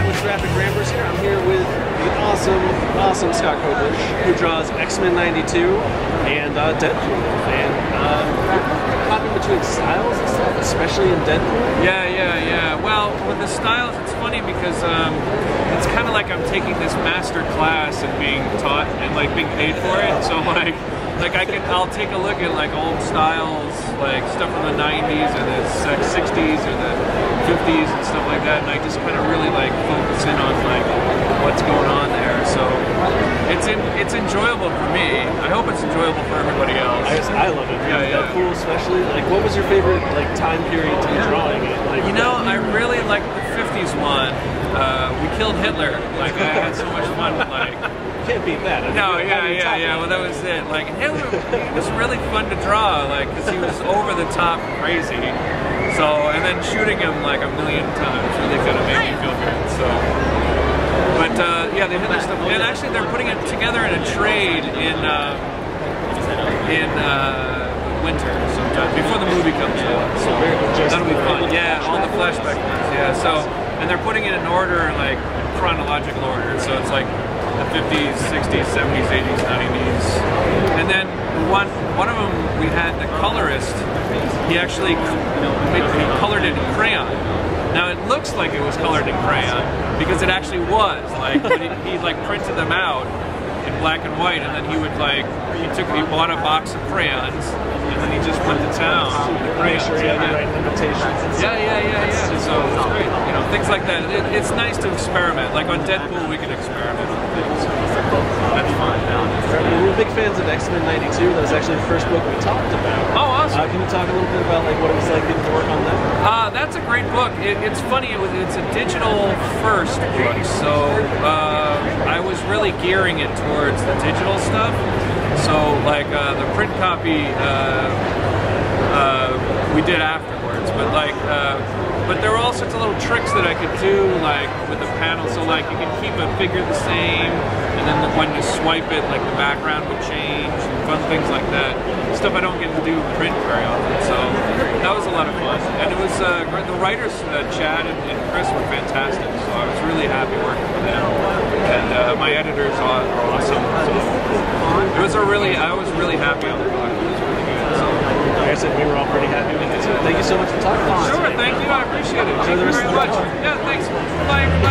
Matt with Graphic Ramblers here. I'm here with the awesome, awesome Scott Koblish, who draws X-Men 92 and uh, Deadpool. And um, hopping between styles and stuff, especially in Deadpool. Yeah, yeah, yeah. Well, with the styles, it's funny because um, it's kind of like I'm taking this master class and being taught and like being paid for it. So like, like I can, I'll take a look at like old styles, like stuff from the 90s or the 60s or the 50s and stuff like that, and I just kind of really like focus in on like what's going on there. So it's in, it's enjoyable for me. I hope it's enjoyable for everybody else. I, just, I love it. Yeah, yeah. Deadpool especially. Like, what was your favorite like time period to be drawing it? Like, You know, I really like the 50s one. Uh, we killed Hitler. Like, I had so much fun. With like, can't beat that. I mean, no, how yeah, you yeah, top yeah. Well, that was it. Like, Hitler he was really fun to draw. Like, because he was over the top crazy. So, and then shooting him like a million times really kind of made me feel good. So, but uh, yeah, the Hitler stuff. And actually, they're putting it together in a trade in uh, in uh, winter sometime before the movie comes out. So That'll be fun. Yeah, all the flashback ones. Yeah. So, and they're putting it in order, like chronological order. So it's like the 50s, 60s, 70s, 80s, 90s, and then one one of them we had the colorist. He actually made, he colored it in crayon. Now it looks like it was colored in crayon because it actually was. Like he, he like printed them out in black and white, and then he would like he took he bought a box of crayons, and then he just went to town with the Make crayons. sure you have the Yeah. right limitations. Yeah, yeah, yeah, yeah. So it's great. You know, things like that. It, it's nice to experiment. Like on Deadpool, we can experiment on things. That's fun. We're big fans of X-Men 92. That was actually the first book we talked about. Oh, awesome. Uh, can you talk a little bit about like what it was like getting to work on that? Uh, that's a great book. It, it's funny. It was, it's a digital first book, so uh, I was really gearing it towards the digital stuff. So like uh, the print copy, uh, uh, we did afterwards. But like, uh, but there were all sorts of little tricks that I could do, like with the panel. So like you can keep a figure the same, and then when you swipe it, like the background would change, and fun things like that. Stuff I don't get to do print very often. So that was a lot of fun, and it was uh. The writers, uh, Chad and, and Chris, were fantastic. So I was really happy working with them, and uh, my editors are awesome. So it was a really, I was really happy on the book. It was really good. So. Like I said, we were all pretty happy with it. So thank you so much for talking to us. Sure, today. thank you. I appreciate it. Thank you very much. Yeah, thanks. Bye, everybody.